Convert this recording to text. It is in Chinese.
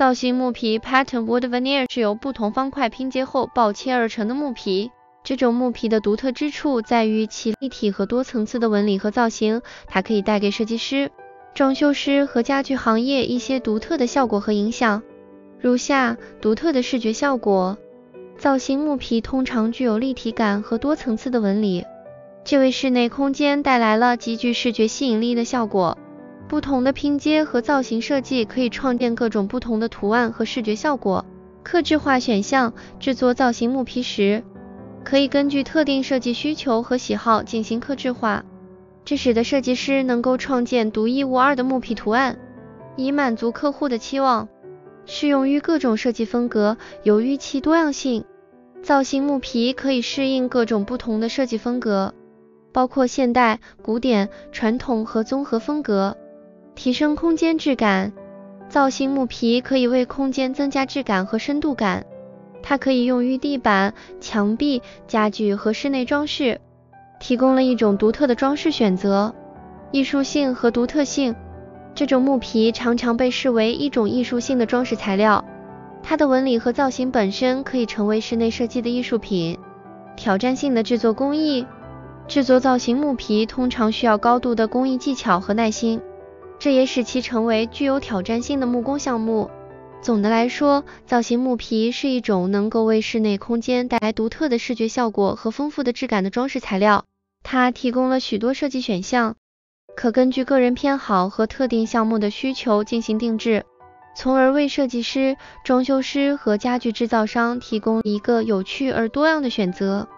造型木皮 Pattern Wood Veneer 是由不同方块拼接后爆切而成的木皮。这种木皮的独特之处在于其立体和多层次的纹理和造型，它可以带给设计师、装修师和家具行业一些独特的效果和影响。如下：独特的视觉效果。造型木皮通常具有立体感和多层次的纹理，这为室内空间带来了极具视觉吸引力的效果。不同的拼接和造型设计可以创建各种不同的图案和视觉效果。克制化选项。制作造型木皮时，可以根据特定设计需求和喜好进行克制化，这使得设计师能够创建独一无二的木皮图案，以满足客户的期望。适用于各种设计风格。由于其多样性，造型木皮可以适应各种不同的设计风格，包括现代、古典、传统和综合风格。提升空间质感，造型木皮可以为空间增加质感和深度感。它可以用于地板、墙壁、家具和室内装饰，提供了一种独特的装饰选择。艺术性和独特性，这种木皮常常被视为一种艺术性的装饰材料。它的纹理和造型本身可以成为室内设计的艺术品。挑战性的制作工艺，制作造型木皮通常需要高度的工艺技巧和耐心，这也使其成为具有挑战性的木工项目。总的来说，造型木皮是一种能够为室内空间带来独特的视觉效果和丰富的质感的装饰材料。它提供了许多设计选项，可根据个人偏好和特定项目的需求进行定制。从而为设计师、装修师和家具制造商提供一个有趣而多样的选择。